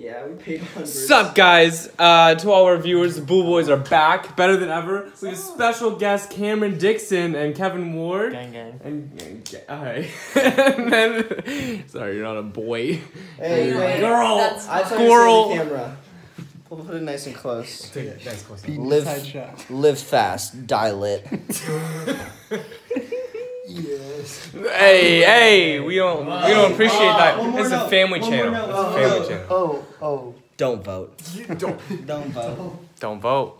Yeah, we paid hundreds. Sup, guys? Uh, to all our viewers, the Bool Bois are back, better than ever. We have special guests Cameron Dixon and Kevin Ward. Gang gang. And, and alright. and then, sorry, you're not a boy. Hey, wait. Girl. That's I saw Squirrel. you the camera. We'll put it nice and close. Take it. That's close. Live, live fast, die lit. Yes. Hey, hey, we don't, we don't appreciate that. It's more This is a family one channel. note. This is a family channel. Oh, oh. Don't vote. Don't vote. Don't vote.